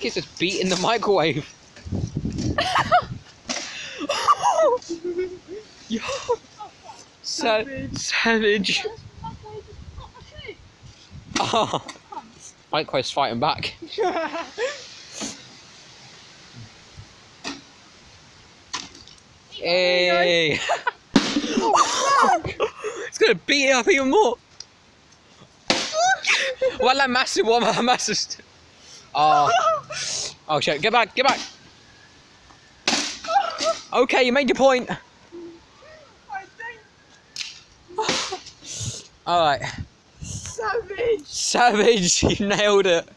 Kids just beat in the microwave. Yo. Sa- savage. Oh. Microwave's fighting back. Hey. it's gonna beat it up even more. What that massive one, that massive. Oh. Oh shit! Get back! Get back! Okay, you made your point. All right, Savage! savage, you nailed it.